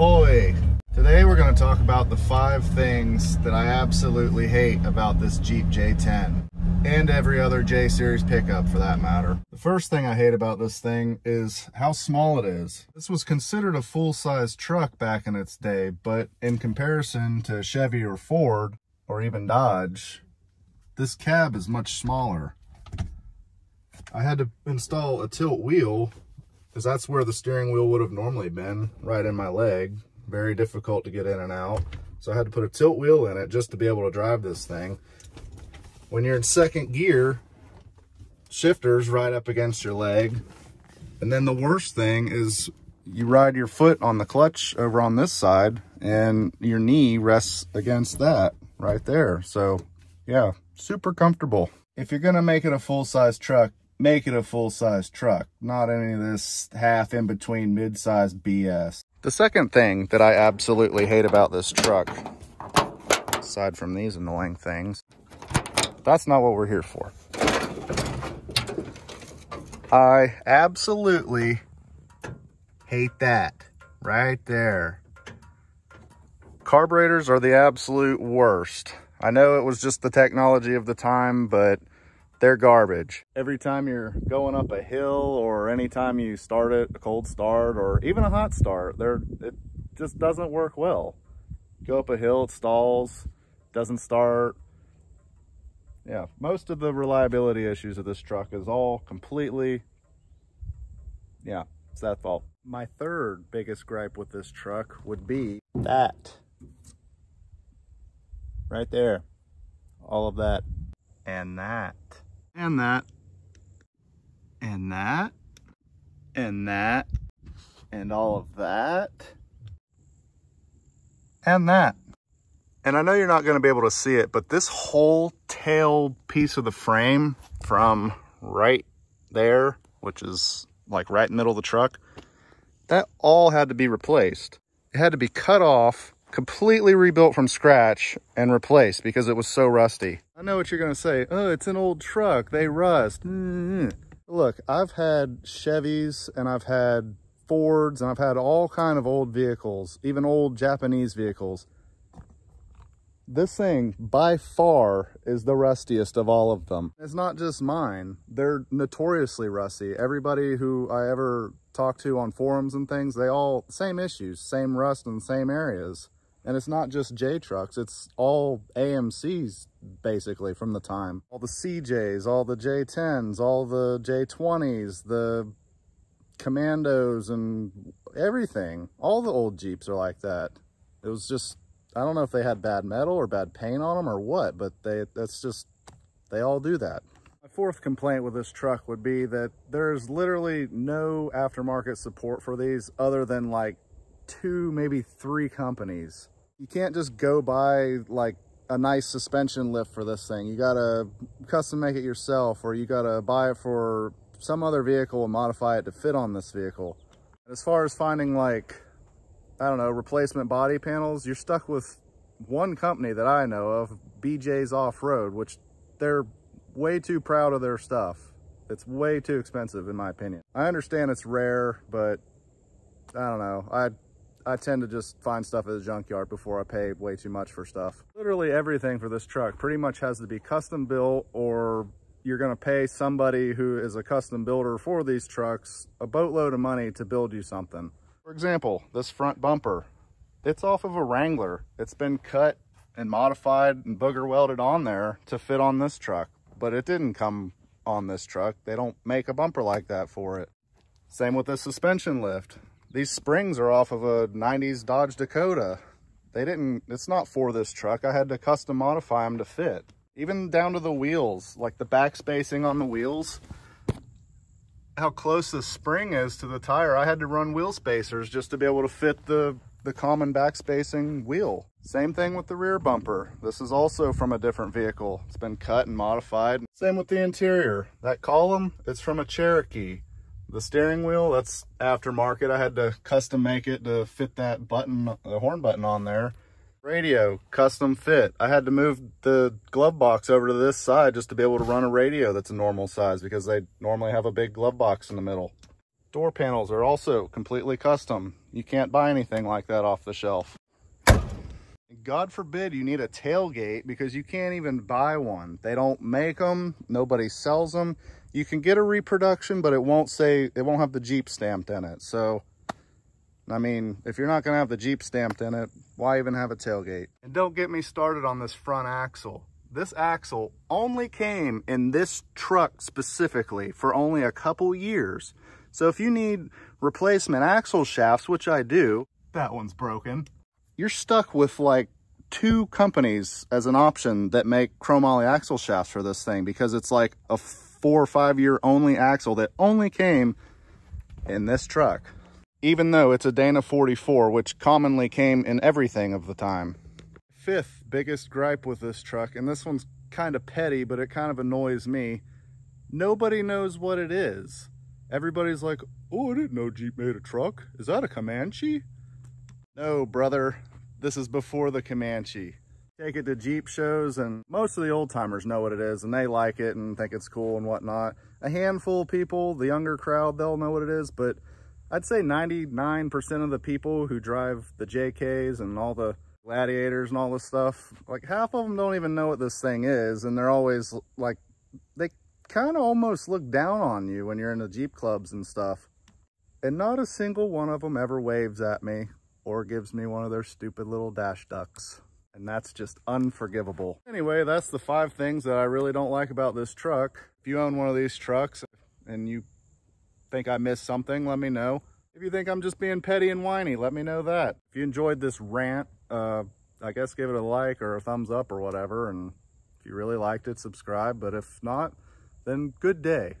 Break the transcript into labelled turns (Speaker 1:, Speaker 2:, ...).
Speaker 1: Ahoy! Today we're going to talk about the five things that I absolutely hate about this Jeep J10 and every other J series pickup for that matter. The first thing I hate about this thing is how small it is. This was considered a full-size truck back in its day, but in comparison to Chevy or Ford or even Dodge, this cab is much smaller. I had to install a tilt wheel because that's where the steering wheel would have normally been, right in my leg. Very difficult to get in and out. So I had to put a tilt wheel in it just to be able to drive this thing. When you're in second gear, shifter's right up against your leg. And then the worst thing is you ride your foot on the clutch over on this side and your knee rests against that right there. So yeah, super comfortable. If you're gonna make it a full-size truck, make it a full-size truck, not any of this half in between mid-size BS. The second thing that I absolutely hate about this truck, aside from these annoying things, that's not what we're here for. I absolutely hate that right there. Carburetors are the absolute worst. I know it was just the technology of the time, but they're garbage. Every time you're going up a hill or anytime you start it, a cold start or even a hot start, there it just doesn't work well. Go up a hill, it stalls, doesn't start. Yeah, most of the reliability issues of this truck is all completely, yeah, it's that fault. My third biggest gripe with this truck would be that. Right there. All of that. And that and that, and that, and that, and all of that, and that. And I know you're not gonna be able to see it, but this whole tail piece of the frame from right there, which is like right in the middle of the truck, that all had to be replaced. It had to be cut off completely rebuilt from scratch and replaced because it was so rusty. I know what you're gonna say. Oh, it's an old truck, they rust. Mm -hmm. Look, I've had Chevys and I've had Fords and I've had all kind of old vehicles, even old Japanese vehicles. This thing by far is the rustiest of all of them. It's not just mine. They're notoriously rusty. Everybody who I ever talked to on forums and things, they all, same issues, same rust in the same areas. And it's not just J trucks, it's all AMCs basically from the time. All the CJs, all the J10s, all the J20s, the Commandos and everything. All the old Jeeps are like that. It was just, I don't know if they had bad metal or bad paint on them or what, but they that's just, they all do that. My fourth complaint with this truck would be that there's literally no aftermarket support for these other than like two, maybe three companies. You can't just go buy like a nice suspension lift for this thing. You gotta custom make it yourself or you gotta buy it for some other vehicle and modify it to fit on this vehicle. As far as finding like, I don't know, replacement body panels, you're stuck with one company that I know of, BJ's Off-Road, which they're way too proud of their stuff. It's way too expensive in my opinion. I understand it's rare, but I don't know. I I tend to just find stuff at the junkyard before I pay way too much for stuff. Literally everything for this truck pretty much has to be custom built or you're gonna pay somebody who is a custom builder for these trucks a boatload of money to build you something. For example, this front bumper, it's off of a Wrangler. It's been cut and modified and booger welded on there to fit on this truck, but it didn't come on this truck. They don't make a bumper like that for it. Same with the suspension lift. These springs are off of a 90s Dodge Dakota. They didn't, it's not for this truck. I had to custom modify them to fit. Even down to the wheels, like the back spacing on the wheels, how close the spring is to the tire. I had to run wheel spacers just to be able to fit the, the common back spacing wheel. Same thing with the rear bumper. This is also from a different vehicle. It's been cut and modified. Same with the interior. That column, it's from a Cherokee. The steering wheel, that's aftermarket. I had to custom make it to fit that button, the horn button on there. Radio, custom fit. I had to move the glove box over to this side just to be able to run a radio that's a normal size because they normally have a big glove box in the middle. Door panels are also completely custom. You can't buy anything like that off the shelf. God forbid you need a tailgate because you can't even buy one. They don't make them. Nobody sells them. You can get a reproduction, but it won't say, it won't have the Jeep stamped in it. So, I mean, if you're not going to have the Jeep stamped in it, why even have a tailgate? And don't get me started on this front axle. This axle only came in this truck specifically for only a couple years. So if you need replacement axle shafts, which I do, that one's broken you're stuck with like two companies as an option that make chromoly axle shafts for this thing because it's like a four or five year only axle that only came in this truck. Even though it's a Dana 44, which commonly came in everything of the time. Fifth biggest gripe with this truck, and this one's kind of petty, but it kind of annoys me. Nobody knows what it is. Everybody's like, oh, I didn't know Jeep made a truck. Is that a Comanche? No, brother, this is before the Comanche. Take it to Jeep shows and most of the old timers know what it is and they like it and think it's cool and whatnot. A handful of people, the younger crowd, they'll know what it is, but I'd say 99% of the people who drive the JKs and all the gladiators and all this stuff, like half of them don't even know what this thing is. And they're always like, they kind of almost look down on you when you're in the Jeep clubs and stuff. And not a single one of them ever waves at me or gives me one of their stupid little dash ducks. And that's just unforgivable. Anyway, that's the five things that I really don't like about this truck. If you own one of these trucks and you think I missed something, let me know. If you think I'm just being petty and whiny, let me know that. If you enjoyed this rant, uh, I guess give it a like or a thumbs up or whatever. And if you really liked it, subscribe. But if not, then good day.